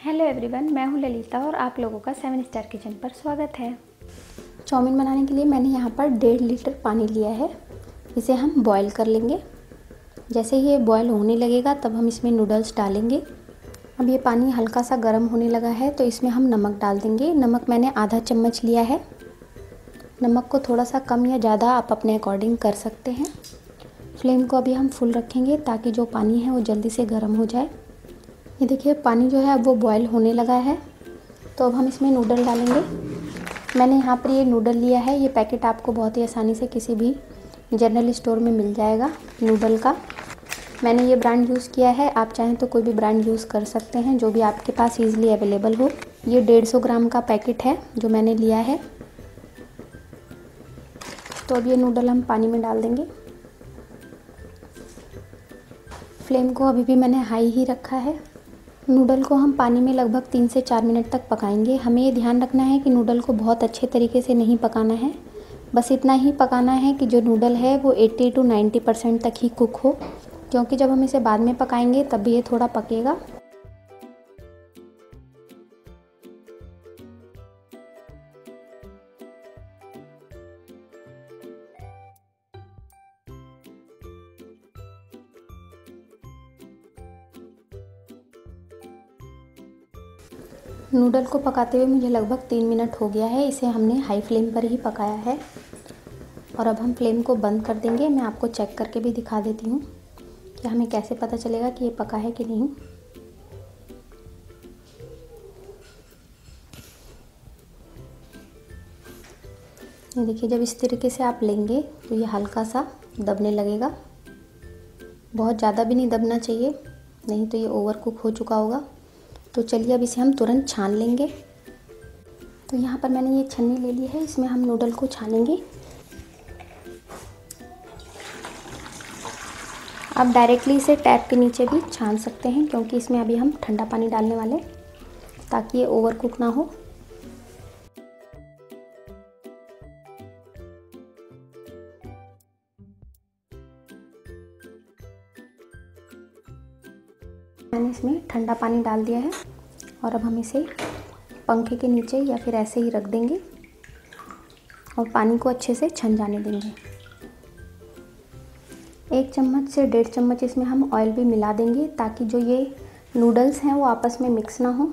Hello everyone मैं हूँ ललिता और आप लोगों का सेवन स्टार किचन पर स्वागत है। चाउमीन बनाने के लिए मैंने यहाँ पर डेढ़ लीटर पानी लिया है। इसे हम बॉईल कर लेंगे। जैसे ही ये बॉईल होने लगेगा, तब हम इसमें नूडल्स डालेंगे। अब ये पानी हल्का सा गर्म होने लगा है तो इसमें हम नमक डाल देंगे। नमक मैंने आधा चम्मच लिया है। नमक को थोड़ा सा कम या ज़्यादा आप अपने अकॉर्डिंग कर सकते हैं। फ्लेम को अभी हम फुल रखेंगे ताकि जो पानी है वो जल्दी से गर्म हो जाए। ये देखिए, पानी जो है अब वो बॉयल होने लगा है। तो अब हम इसमें नूडल डालेंगे। मैंने यहाँ पर ये नूडल लिया है। ये पैकेट आपको बहुत ही आसानी से किसी भी जनरल स्टोर में मिल जाएगा नूडल का। मैंने ये ब्रांड यूज़ किया है। आप चाहें तो कोई भी ब्रांड यूज़ कर सकते हैं, जो भी आपके पास ईज़िली अवेलेबल हो। ये डेढ़ सौ ग्राम का पैकेट है, जो मैंने लिया है। तो अब ये नूडल हम पानी में डाल देंगे। फ्लेम को अभी भी मैंने हाई ही रखा है। नूडल को हम पानी में लगभग तीन से चार मिनट तक पकाएँगे। हमें ये ध्यान रखना है कि नूडल को बहुत अच्छे तरीके से नहीं पकाना है। बस इतना ही पकाना है कि जो नूडल है वो 80 टू 90 परसेंट तक ही कुक हो, क्योंकि जब हम इसे बाद में पकाएँगे तब भी ये थोड़ा पकेगा। नूडल को पकाते हुए मुझे लगभग तीन मिनट हो गया है। इसे हमने हाई फ्लेम पर ही पकाया है। और अब हम फ्लेम को बंद कर देंगे। मैं आपको चेक करके भी दिखा देती हूँ कि हमें कैसे पता चलेगा कि ये पका है कि नहीं। ये देखिए, जब इस तरीके से आप लेंगे तो ये हल्का सा दबने लगेगा। बहुत ज़्यादा भी नहीं दबना चाहिए, नहीं तो ये ओवर कुक हो चुका होगा। तो चलिए अब इसे हम तुरंत छान लेंगे। तो यहाँ पर मैंने ये छन्नी ले ली है, इसमें हम नूडल को छानेंगे। आप डायरेक्टली इसे टैप के नीचे भी छान सकते हैं, क्योंकि इसमें अभी हम ठंडा पानी डालने वाले ताकि ये ओवर कुक ना हो। ठंडा पानी डाल दिया है और अब हम इसे पंखे के नीचे या फिर ऐसे ही रख देंगे और पानी को अच्छे से छन जाने देंगे। एक चम्मच से डेढ़ चम्मच इसमें हम ऑयल भी मिला देंगे ताकि जो ये नूडल्स हैं वो आपस में मिक्स ना हो।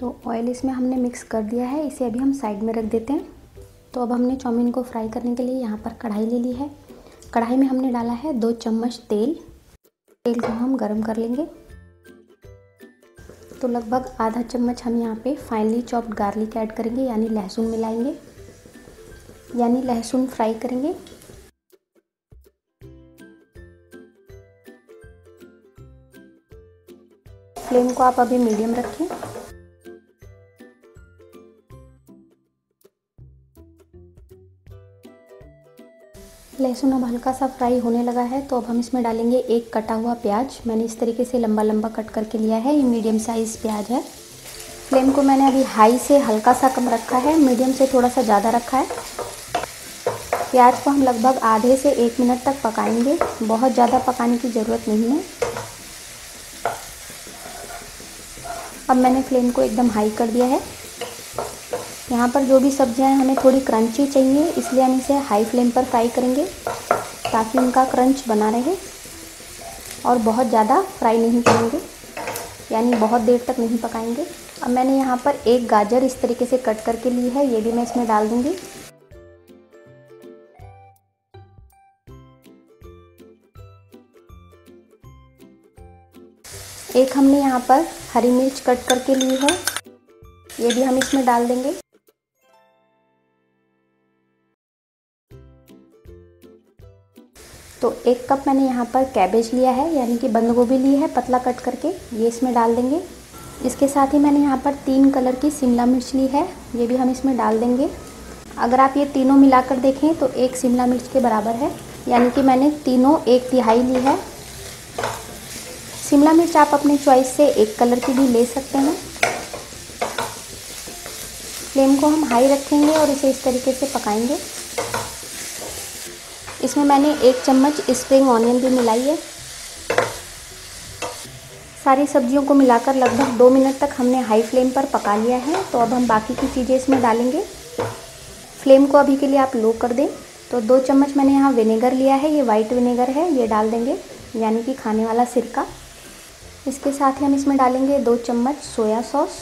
तो ऑयल इसमें हमने मिक्स कर दिया है। इसे अभी हम साइड में रख देते हैं। तो अब हमने चाउमीन को फ्राई करने के लिए यहाँ पर कढ़ाई ले ली है। कढ़ाई में हमने डाला है दो चम्मच तेल। तेल को हम गरम कर लेंगे। तो लगभग आधा चम्मच हम यहाँ पे फाइनली चॉप्ड गार्लिक ऐड करेंगे, यानी लहसुन मिलाएँगे। यानी लहसुन फ्राई करेंगे। फ्लेम को आप अभी मीडियम रखें। लहसुन अब हल्का सा फ्राई होने लगा है तो अब हम इसमें डालेंगे एक कटा हुआ प्याज। मैंने इस तरीके से लंबा लंबा कट करके लिया है, ये मीडियम साइज़ प्याज है। फ्लेम को मैंने अभी हाई से हल्का सा कम रखा है मीडियम से थोड़ा सा ज़्यादा रखा है। प्याज को हम लगभग आधे से एक मिनट तक पकाएँगे, बहुत ज़्यादा पकाने की ज़रूरत नहीं है। अब मैंने फ्लेम को एकदम हाई कर दिया है। यहाँ पर जो भी सब्ज़ियाँ हैं, हमें थोड़ी क्रंची चाहिए, इसलिए हम इसे हाई फ्लेम पर फ्राई करेंगे, ताकि इनका क्रंच बना रहे और बहुत ज़्यादा फ्राई नहीं करेंगे, यानी बहुत देर तक नहीं पकाएँगे। अब मैंने यहाँ पर एक गाजर इस तरीके से कट करके ली है, ये भी मैं इसमें डाल दूँगी। एक हमने यहाँ पर हरी मिर्च कट करके ली है, ये भी हम इसमें डाल देंगे। तो एक कप मैंने यहाँ पर कैबेज लिया है, यानी कि बंद गोभी ली है, पतला कट करके। ये इसमें डाल देंगे। इसके साथ ही मैंने यहाँ पर तीन कलर की शिमला मिर्च ली है, ये भी हम इसमें डाल देंगे। अगर आप ये तीनों मिलाकर देखें तो एक शिमला मिर्च के बराबर है, यानी कि मैंने तीनों एक तिहाई ली है। शिमला मिर्च आप अपने चॉइस से एक कलर की भी ले सकते हैं। फ्लेम को हम हाई रखेंगे और इसे इस तरीके से पकाएँगे। इसमें मैंने एक चम्मच स्प्रिंग ऑनियन भी मिलाई है। सारी सब्जियों को मिलाकर लगभग दो मिनट तक हमने हाई फ्लेम पर पका लिया है। तो अब हम बाकी की चीज़ें इसमें डालेंगे। फ्लेम को अभी के लिए आप लो कर दें। तो दो चम्मच मैंने यहाँ विनेगर लिया है। ये वाइट विनेगर है। ये डाल देंगे, यानी कि खाने वाला सिरका। इसके साथ ही हम इसमें डालेंगे दो चम्मच सोया सॉस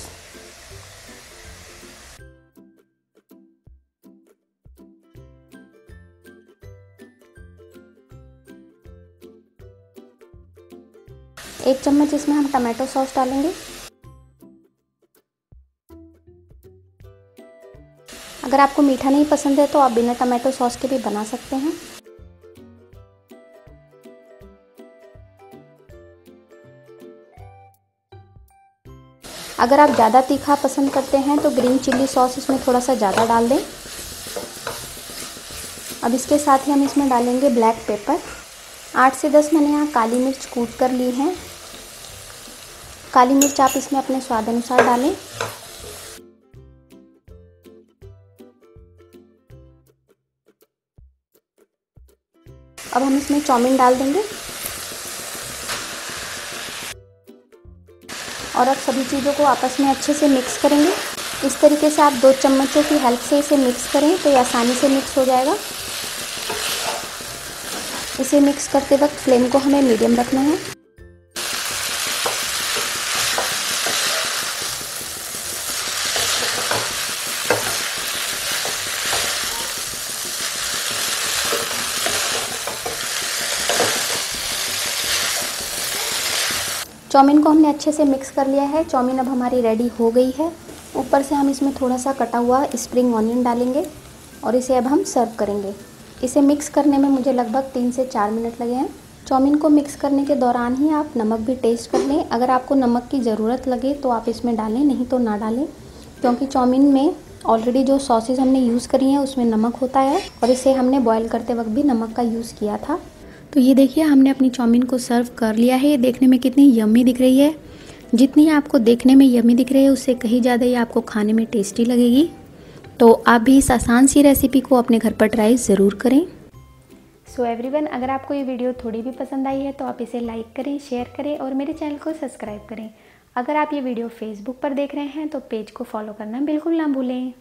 एक चम्मच इसमें हम टमाटो सॉस डालेंगे। अगर आपको मीठा नहीं पसंद है तो आप बिना टमाटो सॉस के भी बना सकते हैं। अगर आप ज़्यादा तीखा पसंद करते हैं तो ग्रीन चिल्ली सॉस इसमें थोड़ा सा ज़्यादा डाल दें। अब इसके साथ ही हम इसमें डालेंगे ब्लैक पेपर। आठ से दस मैंने यहाँ काली मिर्च कूट कर ली है। काली मिर्च आप इसमें अपने स्वाद अनुसार डालें। अब हम इसमें चाउमीन डाल देंगे। और अब सभी चीज़ों को आपस में अच्छे से मिक्स करेंगे। इस तरीके से आप दो चम्मचों की हेल्प से इसे मिक्स करें तो ये आसानी से मिक्स हो जाएगा। इसे मिक्स करते वक्त फ्लेम को हमें मीडियम रखना है। चाउमीन को हमने अच्छे से मिक्स कर लिया है। चाउमीन अब हमारी रेडी हो गई है। ऊपर से हम इसमें थोड़ा सा कटा हुआ स्प्रिंग ऑनियन डालेंगे और इसे अब हम सर्व करेंगे। इसे मिक्स करने में मुझे लगभग तीन से चार मिनट लगे हैं। चाउमीन को मिक्स करने के दौरान ही आप नमक भी टेस्ट कर लें। अगर आपको नमक की ज़रूरत लगे तो आप इसमें डालें, नहीं तो ना डालें। क्योंकि चाउमीन में ऑलरेडी जो सॉसेज हमने यूज़ करी हैं, उसमें नमक होता है और इसे हमने बॉईल करते वक्त भी नमक का यूज़ किया था। तो ये देखिए, हमने अपनी चाउमीन को सर्व कर लिया है। ये देखने में कितनी यम्मी दिख रही है। जितनी आपको देखने में यम्मी दिख रही है, उससे कहीं ज़्यादा ये आपको खाने में टेस्टी लगेगी। तो आप भी इस आसान सी रेसिपी को अपने घर पर ट्राई ज़रूर करें। सो so एवरीवन अगर आपको ये वीडियो थोड़ी भी पसंद आई है तो आप इसे लाइक करें शेयर करें और मेरे चैनल को सब्सक्राइब करें। अगर आप ये वीडियो फेसबुक पर देख रहे हैं तो पेज को फॉलो करना बिल्कुल ना भूलें।